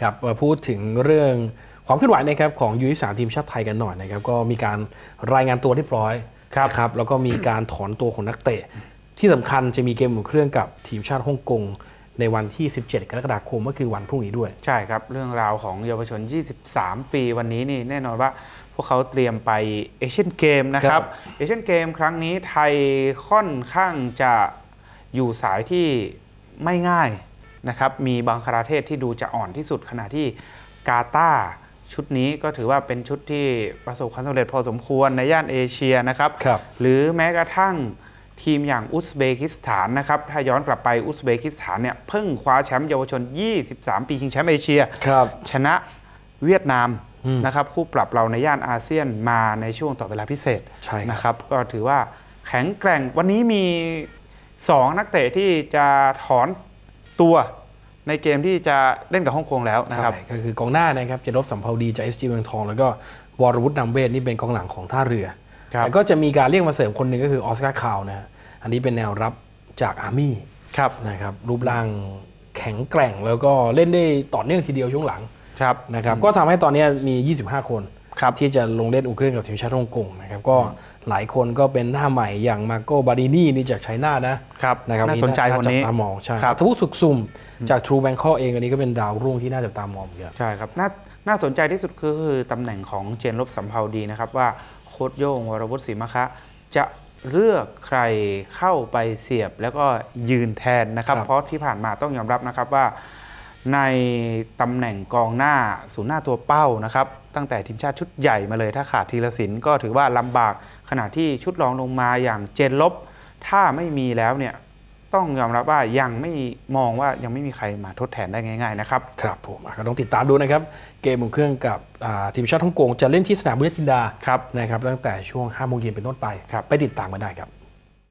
ครับมาพูดถึงเรื่องความเคลื่อนไหวนะครับของยูยี่สามทีมชาติไทยกันหน่อยนะครับก็มีการรายงานตัวเรียบร้อยครับนะครับแล้วก็มีการถอนตัวของนักเตะ ที่สำคัญจะมีเกมอุ่นเครื่องกับทีมชาติฮ่องกงในวันที่ 17 กรกฎาคมก็คือวันพรุ่งนี้ด้วย ใช่ครับ เรื่องราวของเยาวชน 23 ปีวันนี้นี่แน่นอนว่าพวกเขาเตรียมไปเอเชียนเกมนะครับเอเชียนเกมครั้งนี้ไทยค่อนข้างจะอยู่สายที่ไม่ง่าย นะครับมีบางประเทศที่ดูจะอ่อนที่สุดขณะที่กาตาร์ชุดนี้ก็ถือว่าเป็นชุดที่ประสบความสำเร็จพอสมควรในย่านเอเชียนะครับครับหรือแม้กระทั่งทีมอย่างอุซเบกิสถานนะครับ ถ้าย้อนกลับไปอุซเบกิสถานเนี่ยเพิ่งคว้าแชมป์เยาวชน 23 ปีชิงแชมป์เอเชียครับชนะเวียดนามอืมนะครับคู่ปรับเราในย่านอาเซียนมาในช่วงต่อเวลาพิเศษใช่ครับนะครับ ก็ถือว่าแข็งแกร่งวันนี้มี 2 นักเตะที่จะถอนตัว ในเกมที่จะเล่นกับฮ่องกงแล้วนะครับใช่ก็คือกองหน้านะครับเจรบสัมภาวดีจาก SG เมืองทอง แล้วก็วรวุฒินำเวทนี่เป็นกองหลังของท่าเรือครับแล้วก็จะมีการเรียกมาเสริมคนหนึ่งก็คือออสการ์คาวนะฮะอันนี้เป็นแนวรับจากอาร์มี่ครับนะครับรูปร่างแข็งแกร่งแล้วก็เล่นได้ต่อเนื่องทีเดียวช่วงหลังครับนะครับก็ทำให้ตอนนี้มี 25 คนครับ ที่จะลงเล่นอุ่นเครื่องกับทีมชาติฮ่องกงนะครับก็หลายคนก็เป็นหน้าใหม่อย่างมาร์โกบัลลินี่นี่จากชัยนาทนะครับนะครับน่าสนใจคนนี้น่าจับตามองใช่ครับณัฐวุฒิสุขสุ่มจากทรูแบงคอกเองอันนี้ก็เป็นดาวรุ่งที่น่าจับตามองเหมือนกันใช่ครับน่าน่าสนใจที่สุดคือคือตำแหน่งของเจนรบสำเภาดีนะครับว่าโค้ดโย่งวรวุธ ศรีมะฆะ จะเลือกใครเข้าไปเสียบแล้วก็ยืนแทนนะครับครับเพราะที่ผ่านมาต้องยอมรับนะครับว่า ในตำแหน่งกองหน้าศูนย์หน้าตัวเป้านะครับ ตั้งแต่ทีมชาติชุดใหญ่มาเลยถ้าขาดทีละสินก็ถือว่าลำบากขณะที่ชุดรองลงมาอย่างเจนลบ ถ้าไม่มีแล้วเนี่ยต้องยอมรับว่ายังไม่มองว่ายังไม่มีใครมาทดแทนได้ง่ายๆนะครับ ครับผมอะก็ต้องติดตามดูนะครับ เกมอุ่นเครื่องกับอ่าทีมชาติฮ่องกงจะเล่นที่สนามบุญญจินดาครับนะครับตั้งแต่ช่วง5โมงเย็นเป็นต้นไปครับไปติดตามกันได้ครับ